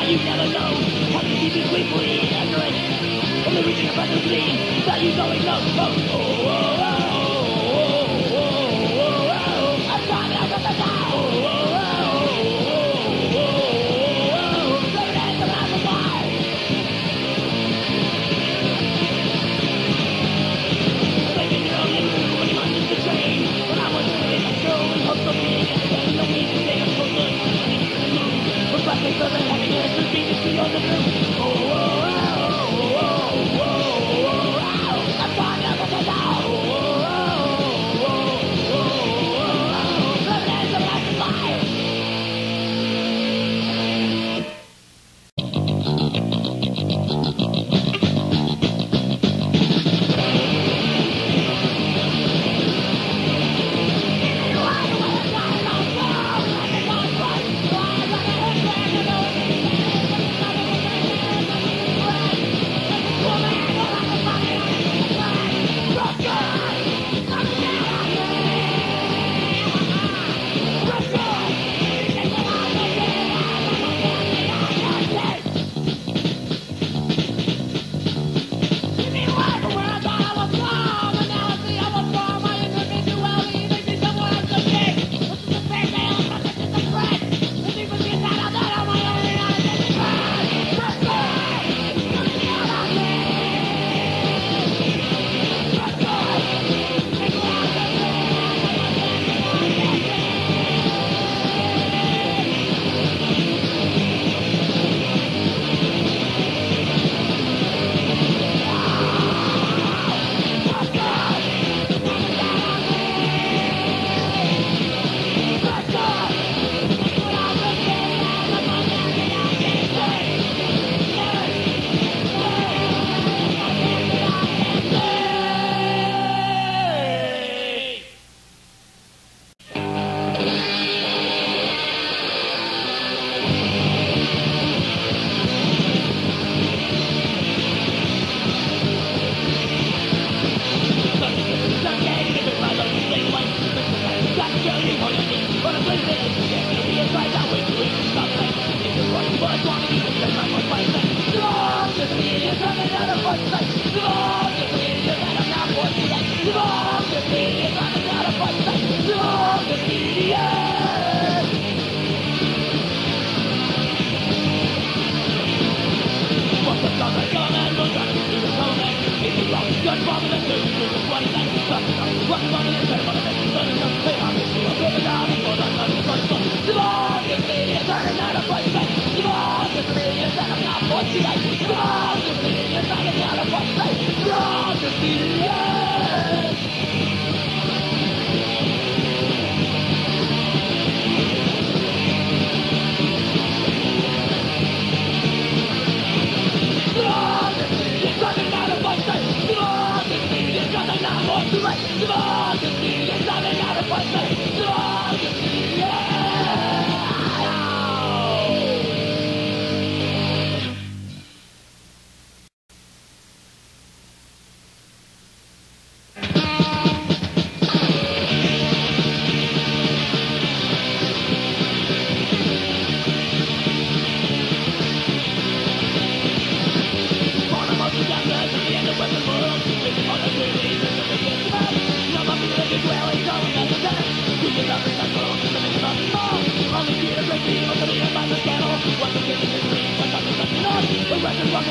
that you never know. How to keep it quickly and direct the region of fantasy that you know it knows. Oh, oh, oh, oh.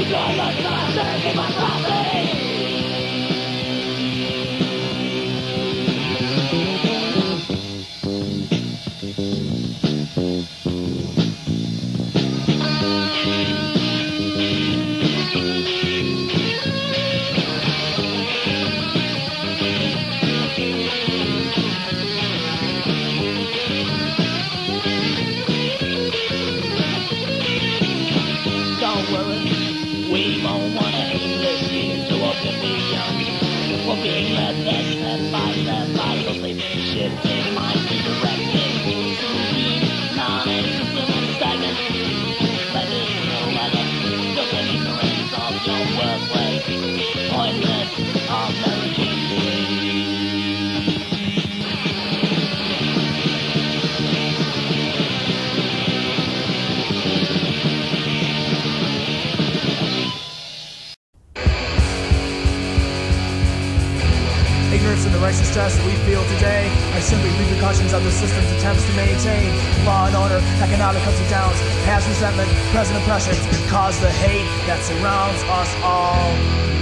Ignorance simply repercussions of the system's attempts to maintain law and order, economic ups and downs, past resentment, present oppressions, cause the hate that surrounds us all.